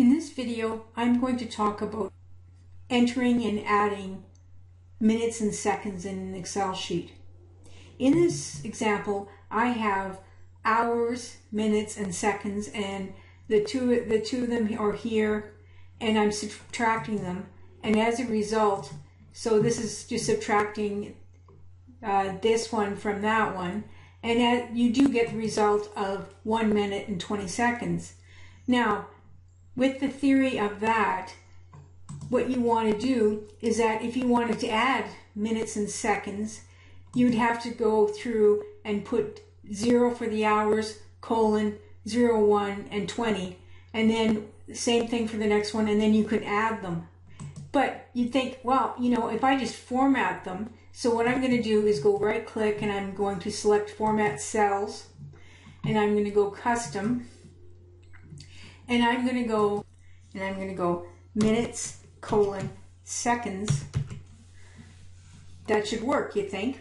In this video, I'm going to talk about entering and adding minutes and seconds in an Excel sheet. In this example, I have hours, minutes, and seconds, and the two, the two of them are here, and I'm subtracting them. And as a result, so this is just subtracting uh, this one from that one, and you do get the result of 1 minute and 20 seconds. Now, with the theory of that, what you want to do is that if you wanted to add minutes and seconds, you'd have to go through and put 0 for the hours, colon, zero, one, and 20, and then same thing for the next one, and then you could add them. But you'd think, well, you know, if I just format them, so what I'm going to do is go right click and I'm going to select format cells and I'm going to go custom and I'm going to go and I'm going to go minutes colon seconds. That should work, you think?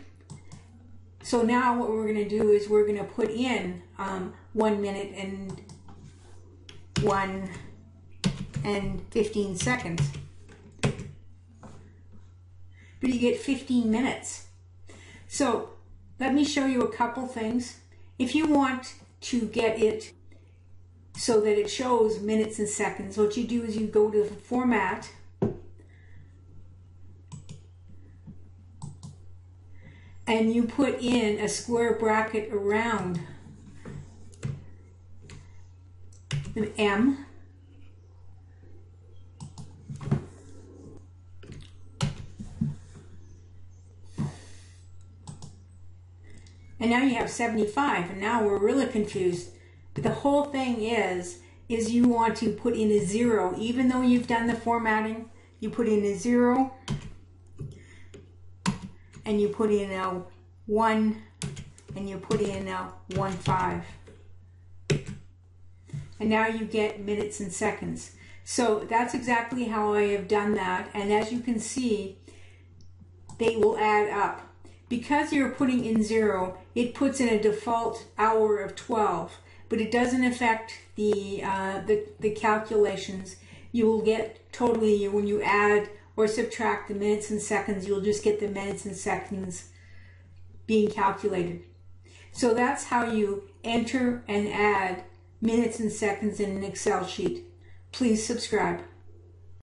So now what we're going to do is we're going to put in um, one minute and one and 15 seconds but you get 15 minutes. So let me show you a couple things. If you want to get it so that it shows minutes and seconds, what you do is you go to the format. And you put in a square bracket around an M. And now you have 75 and now we're really confused the whole thing is is you want to put in a zero. Even though you've done the formatting you put in a zero and you put in a one and you put in a one five. And now you get minutes and seconds. So that's exactly how I have done that. And as you can see they will add up. Because you're putting in zero, it puts in a default hour of 12, but it doesn't affect the, uh, the, the calculations. You will get totally, when you add or subtract the minutes and seconds, you'll just get the minutes and seconds being calculated. So that's how you enter and add minutes and seconds in an Excel sheet. Please subscribe.